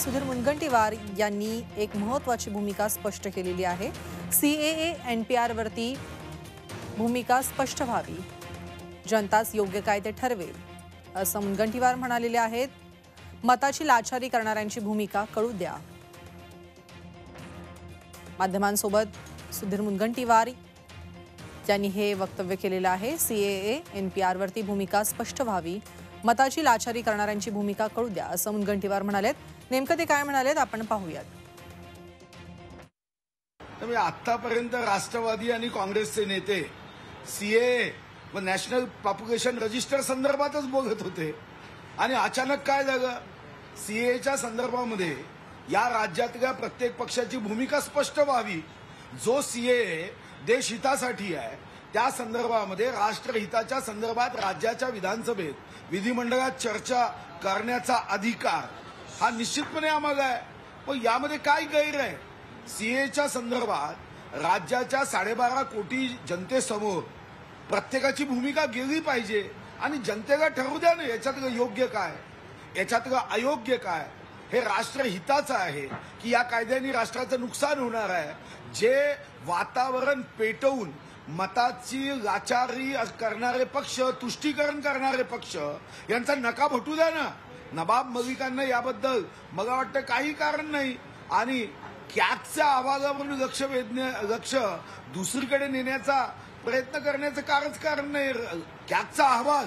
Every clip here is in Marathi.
सुधीर मुनगंटीवार यांनी एक महत्वाची भूमिका स्पष्ट केलेली आहे. सीएए एनपीआर वरती भूमिका स्पष्ट व्हावी. जनताच योग्य कायदे ठरवेल असं मुनगंटीवार म्हणालेले आहेत. मताची लाचारी करणाऱ्यांची भूमिका कळू द्या. माध्यमांसोबत सुधीर मुनगंटीवार यांनी हे वक्तव्य केलेलं आहे. सीएए पी आरवरती भूमिका स्पष्ट व्हावी मताची लाचारी करणाऱ्यांची भूमिका कळू द्या असं मुनगंटीवार म्हणालेत. नेमकं ते काय म्हणालेत आपण पाहूयात. त्यामुळे आतापर्यंत राष्ट्रवादी आणि काँग्रेसचे नेते सीए व नॅशनल पॉप्युलेशन रजिस्टर संदर्भातच बोलत होते. आणि अचानक काय झालं? सीएच्या संदर्भामध्ये या राज्यातल्या प्रत्येक पक्षाची भूमिका स्पष्ट व्हावी. जो सीए देशहितासाठी आहे त्या संदर्भामध्ये राष्ट्रहिताच्या संदर्भात राज्याच्या विधानसभेत विधिमंडळात चर्चा करण्याचा अधिकार हा निश्चितपणे आम्हाला आहे. पण यामध्ये काय गैर आहे? सीएच्या संदर्भात राज्याच्या साडेबारा कोटी जनतेसमोर प्रत्येकाची भूमिका गेली पाहिजे आणि जनतेला ठरवू द्या ना याच्यातलं योग्य काय? याच्यातलं अयोग्य काय? हे राष्ट्रहिताचं आहे की या कायद्याने राष्ट्राचं नुकसान होणार आहे? जे वातावरण पेटवून मताची लाचारी करणारे पक्ष तुष्टीकरण करणारे पक्ष यांचा नका भटू द्या ना. नवाब मलिकांना याबद्दल मला वाटतं काही कारण नाही. आणि कॅगच्या आवाजावरून लक्ष वेधण्या लक्ष दुसरीकडे नेण्याचा प्रयत्न करण्याचं कारच कारण नाही. कॅगचा अहवाल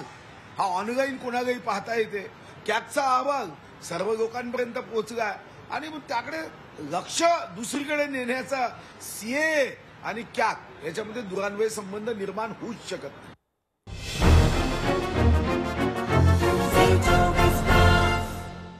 हा ऑनलाईन कोणालाही पाहता येते. कॅगचा अहवाल सर्व लोकांपर्यंत पोहोचलाय. आणि मग त्याकडे लक्ष दुसरीकडे नेण्याचा सीए आणि क्याक याच्यामध्ये दुरान्वय संबंध निर्माण होऊच शकत नाही.